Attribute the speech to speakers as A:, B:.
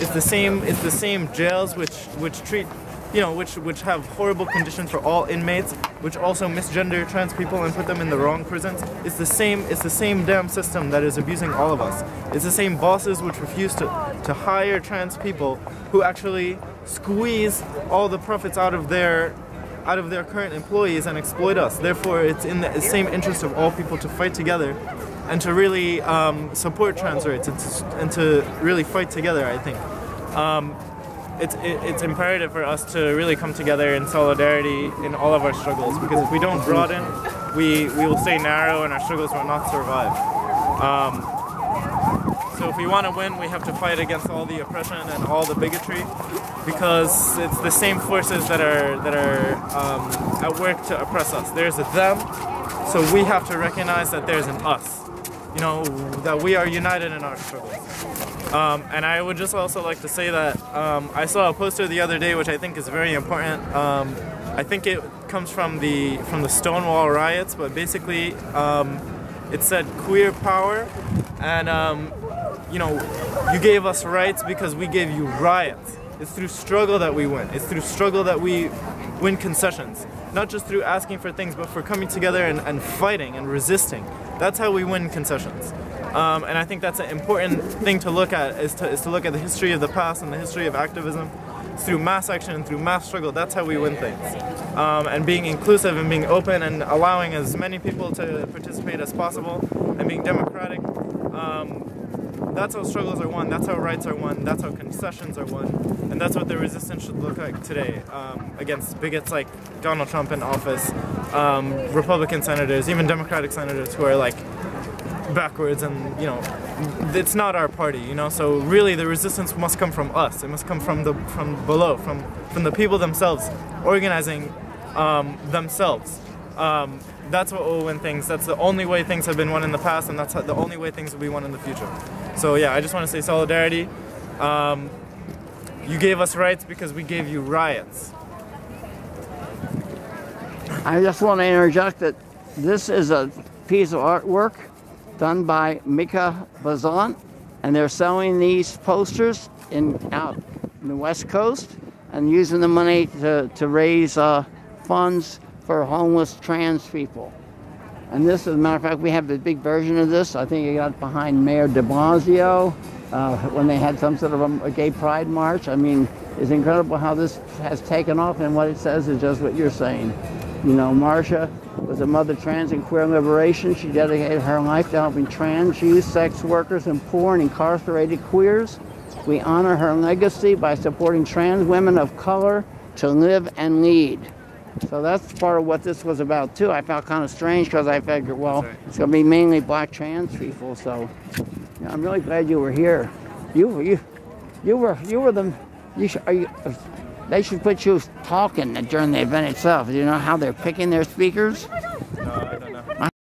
A: It's the same. It's the same jails which which treat, you know, which which have horrible conditions for all inmates, which also misgender trans people and put them in the wrong prisons. It's the same. It's the same damn system that is abusing all of us. It's the same bosses which refuse to to hire trans people who actually squeeze all the profits out of their out of their current employees and exploit us. Therefore, it's in the same interest of all people to fight together and to really um, support trans rights and to, and to, really fight together, I think. Um, it's, it, it's imperative for us to really come together in solidarity in all of our struggles because if we don't broaden, we, we will stay narrow and our struggles will not survive. Um, so if we want to win, we have to fight against all the oppression and all the bigotry, because it's the same forces that are that are um, at work to oppress us. There's a them, so we have to recognize that there's an us. You know that we are united in our struggle. Um, and I would just also like to say that um, I saw a poster the other day, which I think is very important. Um, I think it comes from the from the Stonewall riots, but basically um, it said queer power, and um, you know, you gave us rights because we gave you riots. It's through struggle that we win. It's through struggle that we win concessions. Not just through asking for things, but for coming together and, and fighting and resisting. That's how we win concessions. Um, and I think that's an important thing to look at is to, is to look at the history of the past and the history of activism through mass action and through mass struggle. That's how we win things. Um, and being inclusive and being open and allowing as many people to participate as possible and being democratic. Um, that's how struggles are won, that's how rights are won, that's how concessions are won, and that's what the resistance should look like today um, against bigots like Donald Trump in office, um, Republican senators, even Democratic senators who are like backwards and you know it's not our party you know? So really the resistance must come from us. It must come from the from below from from the people themselves organizing um, themselves. Um, that's what will win things. That's the only way things have been won in the past, and that's the only way things will be won in the future. So yeah, I just want to say solidarity. Um, you gave us rights because we gave you riots.
B: I just want to interject that this is a piece of artwork done by Micah Bazant, and they're selling these posters in out in the West Coast and using the money to, to raise uh, funds for homeless trans people. And this, as a matter of fact, we have the big version of this. I think it got behind Mayor de Blasio uh, when they had some sort of a, gay pride march. I mean, it's incredible how this has taken off, and what it says is just what you're saying. You know, Marsha was a mother trans and queer liberation. She dedicated her life to helping trans, youth, sex workers, and poor and incarcerated queers. We honor her legacy by supporting trans women of color to live and lead. So that's part of what this was about too. I felt kind of strange because I figured, well, it's going to be mainly black trans people. So yeah, I'm really glad you were here. You you you were you were the you should, are you, they should put you talking during the event itself. Do you know how they're picking their speakers?
A: No,